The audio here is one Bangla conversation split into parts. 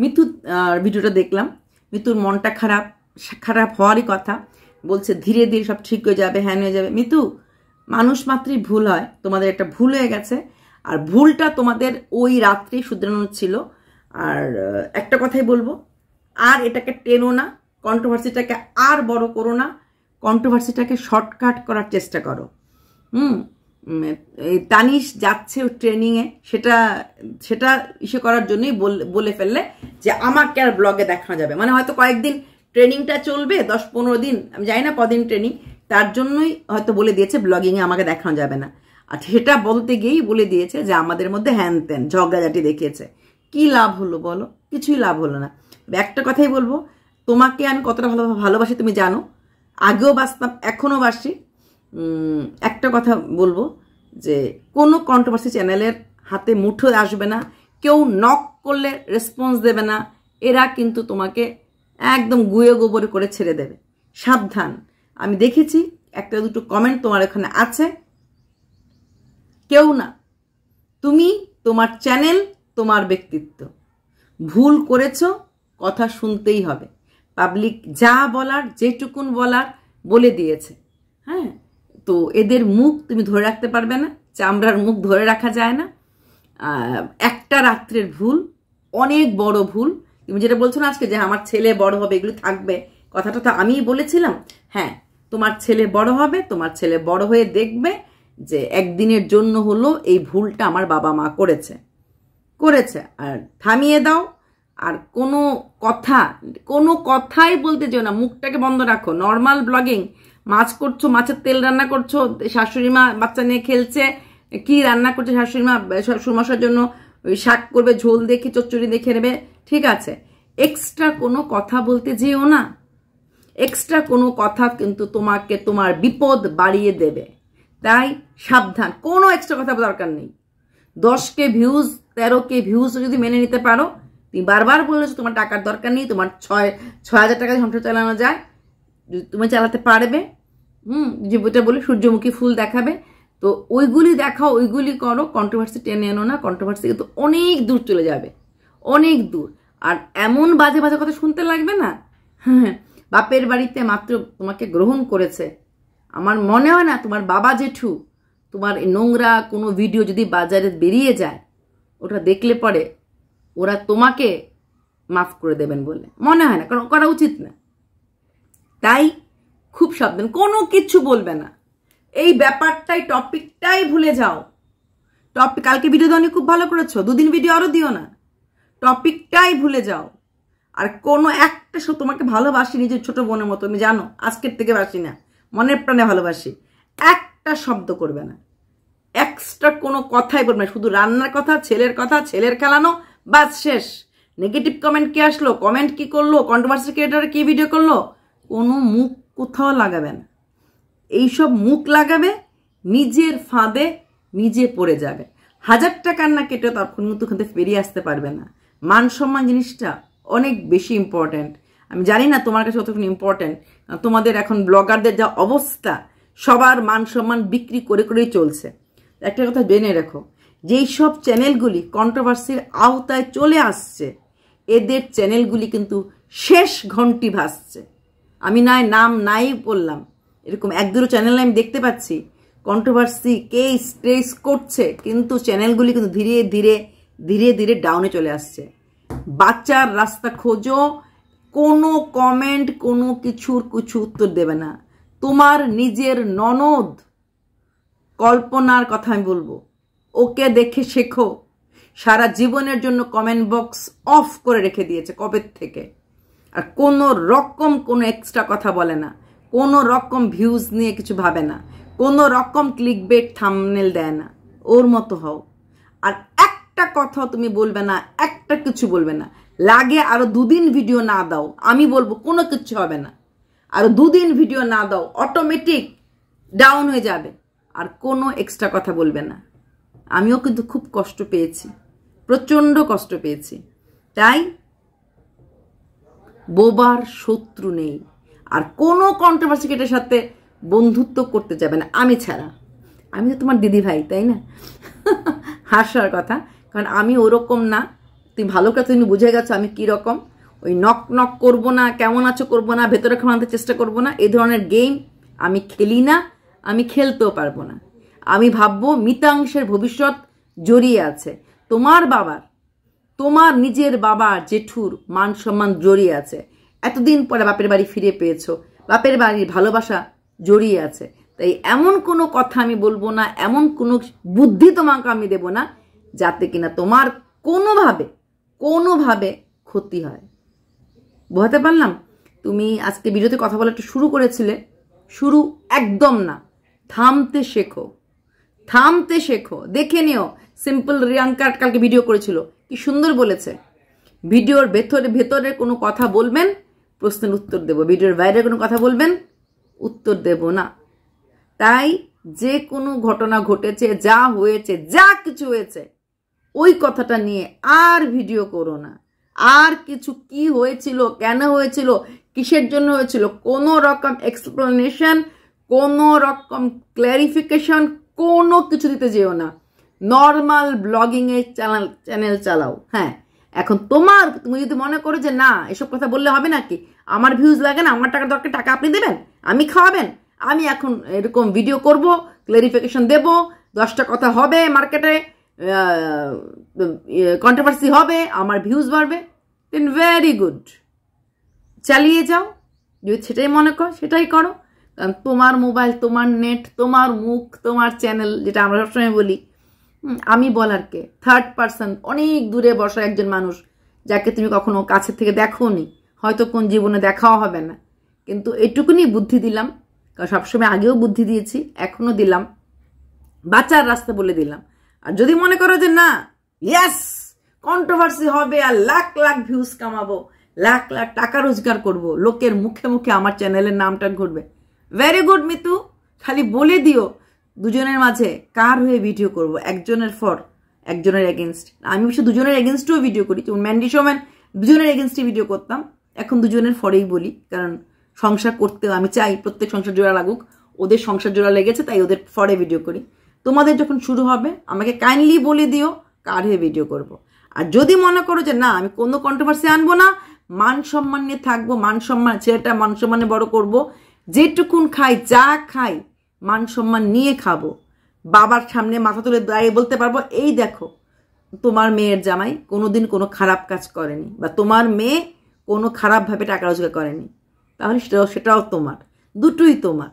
মিতু ভিডিওটা দেখলাম। মিতুর মনটা খারাপ খারাপ হওয়ারই কথা। বলছে, ধীরে ধীরে সব ঠিক হয়ে যাবে, হ্যান হয়ে যাবে। মিতু, মানুষ মাত্রই ভুল হয়। তোমাদের একটা ভুল হয়ে গেছে। আর ভুলটা তোমাদের ওই রাত্রেই শুধরানো ছিল। আর একটা কথাই বলব, আর এটাকে টেনো না কন্ট্রোভার্সিটাকে আর বড় করো না কন্ট্রোভার্সিটাকে শর্টকাট করার চেষ্টা করো। হুম এই তানিশ যাচ্ছে ট্রেনিংয়ে সেটা সেটা ইসে করার জন্যই বলে ফেললে যে আমাকে আর ব্লগে দেখানো যাবে। মানে হয়তো কয়েকদিন ট্রেনিংটা চলবে, দশ পনেরো দিন, আমি জানি না কদিন ট্রেনিং তার জন্যই হয়তো বলে দিয়েছে ব্লগিংয়ে আমাকে দেখানো যাবে না। আর সেটা বলতে গিয়েই বলে দিয়েছে যে আমাদের মধ্যে হ্যান ত্যান, ঝগড়াঝাটি দেখিয়েছে। কি লাভ হলো বলো? কিছুই লাভ হলো না। একটা কথাই বলব, তোমাকে আমি কতটা ভালো, ভালোবাসি তুমি জানো। আগেও বাসতাম এখনও বাসি একটা কথা বলব যে কোনো কন্ট্রোভার্সি চ্যানেলের হাতে মুঠো আসবে না। কেউ নক করলে রেসপন্স দেবে না, এরা কিন্তু তোমাকে একদম গুয়ে গোবর করে ছেড়ে দেবে। সাবধান। আমি দেখেছি, একটা দুটো কমেন্ট তোমার এখানে আছে। কেউ না। তুমি, তোমার চ্যানেল তোমার ব্যক্তিত্ব। ভুল করেছ, কথা শুনতেই হবে। পাবলিক যা বলার, যেটুকুন বলার, বলে দিয়েছে। হ্যাঁ? তো এদের মুখ তুমি ধরে রাখতে পারবে না, চামড়ার মুখ ধরে রাখা যায় না। একটা রাত্রের ভুল, অনেক বড় ভুল। তুমি যেটা বলছো না আজকে যে আমার ছেলে বড় হবে, এগুলো থাকবে। কথাটা তো আমিই বলেছিলাম। হ্যাঁ তোমার ছেলে বড় হবে, তোমার ছেলে বড় হয়ে দেখবে যে একদিনের জন্য হলো এই ভুলটা আমার বাবা মা করেছে। করেছে। আর থামিয়ে দাও। আর কোনো কথা, কোনো কথাই বলতে যেও না। মুখটাকে বন্ধ রাখো। নর্মাল ব্লগিং মাছ করছ, মাছের তেল রান্না করছ, শাশুড়ি মা বাচ্চা নিয়ে খেলছে, কি রান্না করছে শাশুড়ি মা শ্বশুরমশার জন্য ওই শাক করবে, ঝোল দেখে, চচ্চড়ি দেখে নেবে। ঠিক আছে। এক্সট্রা কোনো কথা বলতে যেও না। এক্সট্রা কোনো কথা কিন্তু তোমাকে তোমার বিপদ বাড়িয়ে দেবে। তাই সাবধান। কোনো এক্সট্রা কথা দরকার নেই। দশকে ভিউজ তেরোকে ভিউজ যদি মেনে নিতে পারো, তুমি বারবার বলেছ তোমার টাকার দরকার নেই, তোমার ছয় ছয় হাজার টাকা সংসার চালানো যায়। তুমি চালাতে পারবে, হুম, যে বইটা বলে সূর্যমুখী ফুল দেখাবে তো ওইগুলি দেখাও, ওইগুলি করো কন্ট্রোভার্সি টেনে এনো না কন্ট্রোভার্সি কিন্তু অনেক দূর চলে যাবে, অনেক দূর। আর এমন বাজে বাজে কথা শুনতে লাগবে না? বাপের বাড়িতে মাত্র তোমাকে গ্রহণ করেছে। আমার মনে হয় না তোমার বাবা জেঠু, তোমার নোংরা কোনো ভিডিও যদি বাজারে বেরিয়ে যায়, ওটা দেখলে পরে ওরা তোমাকে মাফ করে দেবেন বলে। মনে হয় না, কারণ করা উচিত না। তাই খুব সাবধান, কোনো কিছু বলবে না। এই ব্যাপারটাই, টপিকটাই ভুলে যাও। টপিক কালকে ভিডিও দেওয়া খুব ভালো করেছ, দুদিন ভিডিও আরও দিও না। টপিকটাই ভুলে যাও। আর কোনো একটা তোমাকে ভালোবাসি নিজের ছোট বোনের মতো আমি জানো, আজকের থেকে বাসি না, মনের প্রাণে ভালোবাসি। একটা শব্দ করবে না। এক্সট্রা কোনো কথাই বলবে না, শুধু রান্নার কথা, ছেলের কথা, ছেলের খেলানো, বাস শেষ। নেগেটিভ কমেন্ট কি আসলো কমেন্ট কি করল কন্ট্রোভার্সি ক্রিয়েটার কি ভিডিও করল, কোনো মুখ কোথাও লাগাবে না। এইসব মুখ লাগাবে, নিজের ফাঁদে নিজে পড়ে যাবে। হাজার টাকার না কেটে তখন কিন্তু ওখান থেকে আসতে পারবে না। মান সম্মান জিনিসটা অনেক বেশি ইম্পর্ট্যান্ট আমি জানি না তোমার কাছে অতক্ষণ ইম্পর্ট্যান্ট তোমাদের এখন ব্লগারদের যা অবস্থা, সবার মান সম্মান বিক্রি করে করেই চলছে। একটা কথা জেনে রেখো, যেই সব চ্যানেলগুলি কন্ট্রোভার্সির আওতায় চলে আসছে, এদের চ্যানেলগুলি কিন্তু শেষ ঘন্টি ভাসছে। আমি নয় নাম নাই বললাম। এরকম এক দুটো চ্যানেল আমি দেখতে পাচ্ছি। কন্ট্রোভার্সি কেস ট্রেস করছে, কিন্তু চ্যানেলগুলি কিন্তু ধীরে ধীরে ধীরে ধীরে ডাউনে চলে আসছে। বাচ্চার রাস্তা খোঁজো, কোনো কমেন্ট কোনো কিছুর কিছু উত্তর দেবে না। তোমার নিজের ননদ, কল্পনার কথা আমি বলব, ওকে দেখে শেখো। সারা জীবনের জন্য কমেন্ট বক্স অফ করে রেখে দিয়েছে কবের থেকে? আর কোনো রকম কোনো এক্সট্রা কথা বলে না। কোনো রকম ভিউজ নিয়ে কিছু ভাবে না। কোনো রকম ক্লিক বেট থামনেল দেয় না। ওর মতো হও। আর একটা কথা তুমি বলবে না, একটা কিছু বলবে না। লাগে আরও দুদিন ভিডিও না দাও, আমি বলব কোনো কিছু হবে না। আরও দুদিন ভিডিও না দাও অটোমেটিক ডাউন হয়ে যাবে। আর কোনো এক্সট্রা কথা বলবে না। আমিও কিন্তু খুব কষ্ট পেয়েছি। প্রচণ্ড কষ্ট পেয়েছি। তাই বোবার শত্রু নেই। আর কোনো কন্ট্রোভার্সি সাথে বন্ধুত্ব করতে যাবে না। আমি ছাড়া। আমি তো তোমার দিদি ভাই, তাই না? হাসার কথা। কারণ আমি ওরকম না। তুমি ভালো করে তুমি বুঝে গেছো আমি কি রকম। ওই নক নক করব না, কেমন আছো করব না, ভেতরে খাওয়াতে চেষ্টা করব না। এই ধরনের গেম আমি খেলি না, আমি খেলতেও পারব না। আমি ভাববো মিতাংশের ভবিষ্যৎ জড়িয়ে আছে। তোমার বাবার, তোমার নিজের বাবা জেঠুর মান সম্মান জড়িয়ে আছে। এতদিন পরে বাপের বাড়ি ফিরে পেয়েছ। বাপের বাড়ির ভালোবাসা জড়িয়ে আছে। তাই এমন কোনো কথা আমি বলব না, এমন কোনো বুদ্ধি তোমাকে আমি দেব না, যাতে কিনা তোমার কোনোভাবে কোনোভাবে ক্ষতি হয়। বোঝাতে পারলাম? তুমি আজকে ভিডিওতে কথা বলা একটু শুরু করেছিলে। শুরু একদম না। থামতে শেখো। থামতে শেখো। দেখে নিও। সিম্পল রিয়াঙ্কার কালকে ভিডিও করেছিল। কি সুন্দর বলেছে। ভিডিওর ভেতরে ভেতরে কোনো কথা বলবেন প্রশ্নের উত্তর দেব। ভিডিওর বাইরে কোনো কথা বলবেন? উত্তর দেব না। তাই যে কোনো ঘটনা ঘটেছে, যা হয়েছে, যা কিছু হয়েছে, ওই কথাটা নিয়ে আর ভিডিও করো না। আর কিছু কি হয়েছিল, কেন হয়েছিল, কিসের জন্য হয়েছিল, কোনো রকম এক্সপ্লেনেশন কোনো রকম ক্ল্যারিফিকেশন কোনো কিছু দিতে যেও না। নর্মাল ব্লগিংয়ে চ্যানেল চ্যানেল চালাও হ্যাঁ। এখন তোমার, তুমি যদি মনে করো যে না, এসব কথা বললে হবে নাকি? আমার ভিউজ লাগে না, আমার টাকা দরকার, টাকা আপনি দেবেন, আমি খাওয়াবেন। আমি এখন এরকম ভিডিও করব ক্লারিফিকেশন দেব, দশটা কথা হবে মার্কেটে কন্ট্রোভার্সি হবে, আমার ভিউজ বাড়বে দেন ভেরি গুড চালিয়ে যাও, যদি সেটাই মনে করো, সেটাই করো। কারণ তোমার মোবাইল তোমার নেট তোমার মুখ, তোমার চ্যানেল যেটা আমরা সবসময় বলি আমি বলার কে? থার্ড পার্সন অনেক দূরে বসা একজন মানুষ, যাকে তুমি কখনো কাছে থেকে দেখো নি হয়তো কোন জীবনে দেখাও হবে না। কিন্তু এটুকুনি বুদ্ধি দিলাম সবসময় আগেও বুদ্ধি দিয়েছি, এখনও দিলাম। বাঁচার রাস্তা বলে দিলাম। আর যদি মনে করো যে না ইয়াস কন্ট্রোভার্সি হবে আর লাখ লাখ ভিউজ কামাবো, লাখ লাখ টাকা রোজগার করব, লোকের মুখে মুখে আমার চ্যানেলের নামটা ঘুরবে। ভেরি গুড মিতু, খালি বলে দিও। দুজনের মাঝে কার হয়ে ভিডিও করব? একজনের ফর একজনের এগেনস্ট আমি অবশ্য দুজনের এগেনস্টও ভিডিও করি। যেমন ম্যান্ডি শোম্যান দুজনের এগেনস্টে ভিডিও করতাম। এখন দুজনের ফরেই বলি। কারণ সংসার করতেও আমি চাই প্রত্যেক সংসার জোড়া লাগুক। ওদের সংসার জোড়া লেগেছে, তাই ওদের ফরে ভিডিও করি। তোমাদের যখন শুরু হবে, আমাকে কাইন্ডলি বলে দিও কার হয়ে ভিডিও করব। আর যদি মনে করো যে না, আমি কোনো কন্ট্রোভার্সি আনব না, মান সম্মান নিয়ে থাকব, মান সম্মান, ছেলেটা মান সম্মানে বড় করব, যেটুকুন খাই, যা খাই মান সম্মান নিয়ে খাব। বাবার সামনে মাথা তুলে দাঁড়িয়ে বলতে পারব, এই দেখো, তোমার মেয়ের জামাই কোনোদিন কোনো খারাপ কাজ করেনি বা তোমার মেয়ে কোনো খারাপভাবে টাকা রোজগার করেনি। তাহলে সেটাও সেটাও তোমার, দুটোই তোমার।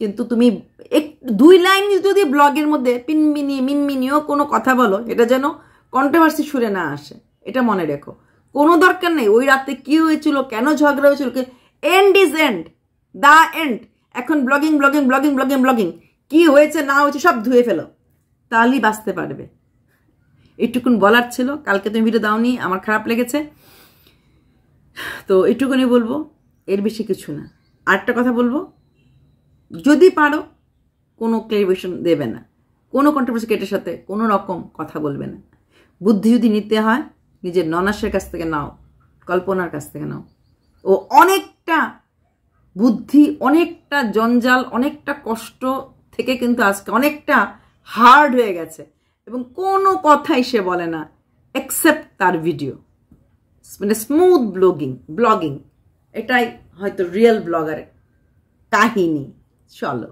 কিন্তু তুমি এক, দুই লাইন যদি ব্লগের মধ্যে পিনমিনি, মিনমিনিও কোনো কথা বলো, এটা যেন কন্ট্রোভার্সি সুরে না আসে। এটা মনে রেখো। কোনো দরকার নেই, ওই রাতে কী হয়েছিল, কেন ঝগড়া হয়েছিল and is and the end এখন blogging blogging blogging blogging blogging কি হয়েছে, না হয়েছে, সব ধুয়ে ফেলো। তাহলেই বাঁচতে পারবে। এইটুকুন বলার ছিল। কালকে তুমি ভিডিও দাওনি, আমার খারাপ লেগেছে। তো এইটুকুনি বলব, এর বেশি কিছু না। আরেকটা কথা বলব, যদি পারো, কোনো ক্লিয়ারিফিকেশন দেবে না। কোনো কন্ট্রোভার্সি কেটের সাথে কোনো রকম কথা বলবে না। বুদ্ধি যদি নিতে হয়, নিজের ননাসের কাছ থেকে নাও, কল্পনার কাছ থেকে নাও। ও অনেকটা বুদ্ধি অনেকটা জঞ্জাল, অনেকটা কষ্ট থেকে কিন্তু আজকে অনেকটা হার্ড হয়ে গেছে। এবং কোনো কথাই সে বলে না এক্সেপ্ট তার ভিডিও মানে স্মুথ ব্লগিং ব্লগিং এটাই হয়তো রিয়েল ব্লগারের কাহিনী। চলো।